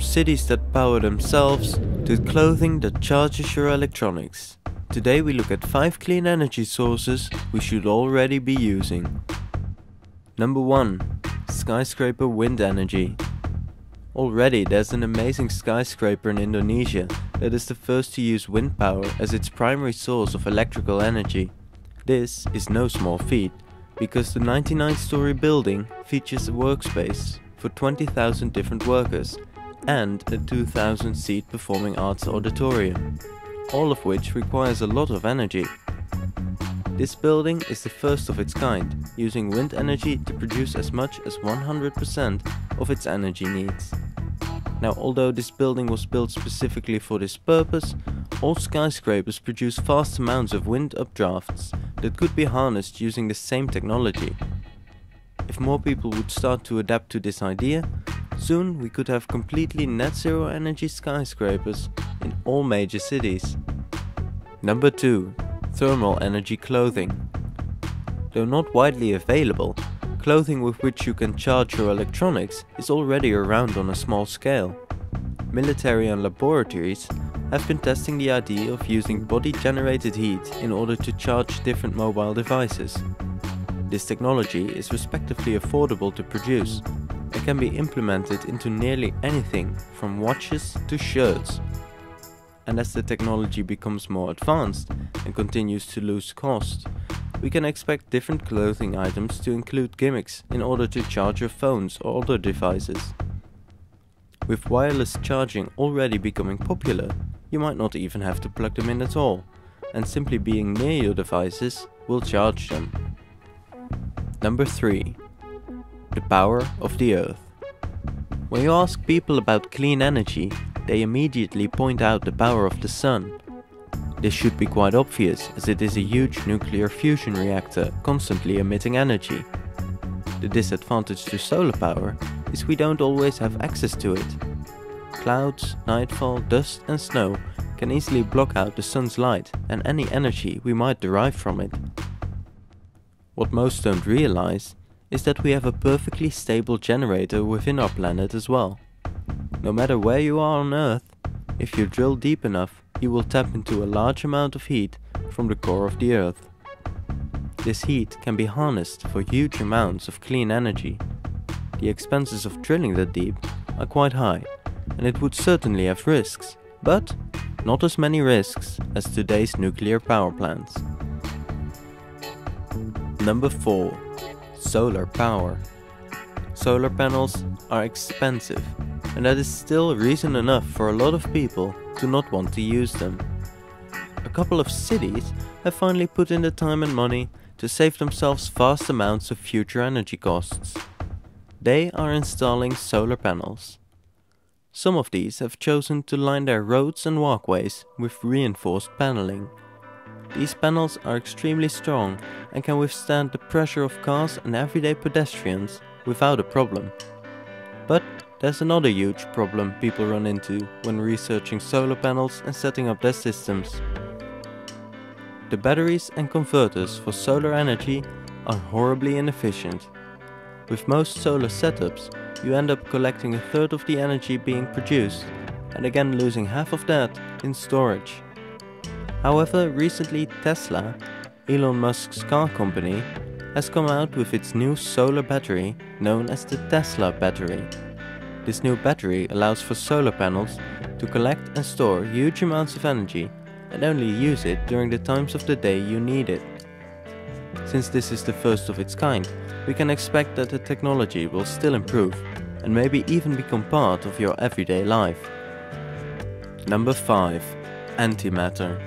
Cities that power themselves to clothing that charges your electronics. Today we look at 5 clean energy sources we should already be using. Number 1. Skyscraper wind energy. Already there's an amazing skyscraper in Indonesia that is the first to use wind power as its primary source of electrical energy. This is no small feat, because the 99 story building features a workspace for 20,000 different workers and a 2000 seat performing arts auditorium, all of which requires a lot of energy. This building is the first of its kind, using wind energy to produce as much as 100% of its energy needs. Now although this building was built specifically for this purpose, all skyscrapers produce vast amounts of wind updrafts that could be harnessed using the same technology. If more people would start to adapt to this idea, soon we could have completely net zero energy skyscrapers in all major cities. Number 2. Thermal energy clothing. Though not widely available, clothing with which you can charge your electronics is already around on a small scale. Military and laboratories have been testing the idea of using body-generated heat in order to charge different mobile devices. This technology is respectively affordable to produce and can be implemented into nearly anything from watches to shirts. And as the technology becomes more advanced and continues to lose cost, we can expect different clothing items to include gimmicks in order to charge your phones or other devices. With wireless charging already becoming popular, you might not even have to plug them in at all, and simply being near your devices will charge them. Number 3. The power of the earth. When you ask people about clean energy, they immediately point out the power of the sun, this should be quite obvious as it is a huge nuclear fusion reactor constantly emitting energy. The disadvantage to solar power is we don't always have access to it. Clouds, nightfall, dust and snow can easily block out the sun's light and any energy we might derive from it. What most don't realize is that we have a perfectly stable generator within our planet as well. No matter where you are on Earth, if you drill deep enough, you will tap into a large amount of heat from the core of the Earth. This heat can be harnessed for huge amounts of clean energy. The expenses of drilling that deep are quite high, and it would certainly have risks, but not as many risks as today's nuclear power plants. Number 4. Solar power. Solar panels are expensive, and that is still reason enough for a lot of people to not want to use them. A couple of cities have finally put in the time and money to save themselves vast amounts of future energy costs. They are installing solar panels. Some of these have chosen to line their roads and walkways with reinforced paneling. These panels are extremely strong and can withstand the pressure of cars and everyday pedestrians without a problem. But there's another huge problem people run into when researching solar panels and setting up their systems. The batteries and converters for solar energy are horribly inefficient. With most solar setups, you end up collecting a third of the energy being produced and again losing half of that in storage. However, recently Tesla, Elon Musk's car company, has come out with its new solar battery known as the Tesla battery. This new battery allows for solar panels to collect and store huge amounts of energy and only use it during the times of the day you need it. Since this is the first of its kind, we can expect that the technology will still improve and maybe even become part of your everyday life. Number 5. Antimatter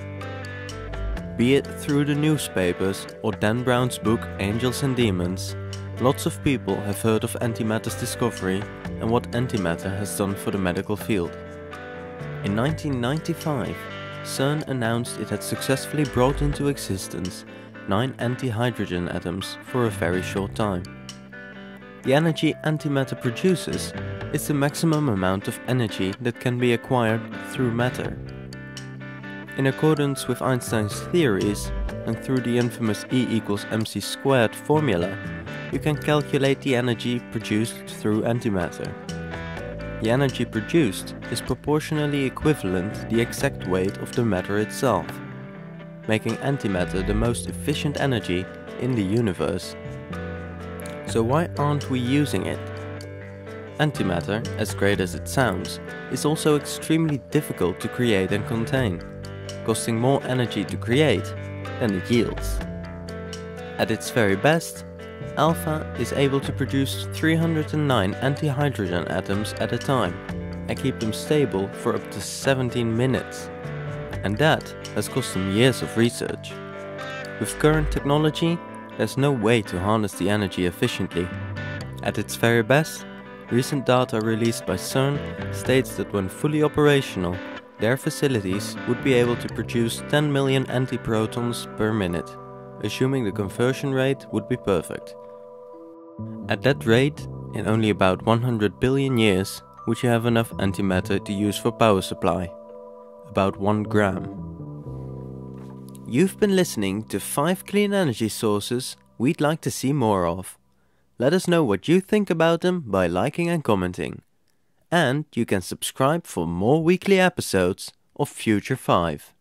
Be it through the newspapers or Dan Brown's book Angels and Demons, lots of people have heard of antimatter's discovery and what antimatter has done for the medical field. In 1995, CERN announced it had successfully brought into existence nine anti-hydrogen atoms for a very short time. The energy antimatter produces is the maximum amount of energy that can be acquired through matter. In accordance with Einstein's theories, and through the infamous E equals mc squared formula, you can calculate the energy produced through antimatter. the energy produced is proportionally equivalent to the exact weight of the matter itself, making antimatter the most efficient energy in the universe. So why aren't we using it? Antimatter, as great as it sounds, is also extremely difficult to create and contain, costing more energy to create than it yields. At its very best, alpha is able to produce 309 antihydrogen atoms at a time and keep them stable for up to 17 minutes. And that has cost them years of research. With current technology, there's no way to harness the energy efficiently. At its very best, recent data released by CERN states that when fully operational, their facilities would be able to produce 10 million antiprotons per minute, assuming the conversion rate would be perfect. At that rate, in only about 100 billion years, would you have enough antimatter to use for power supply. About 1 gram. You've been listening to 5 clean energy sources we'd like to see more of. Let us know what you think about them by liking and commenting. And you can subscribe for more weekly episodes of Future 5.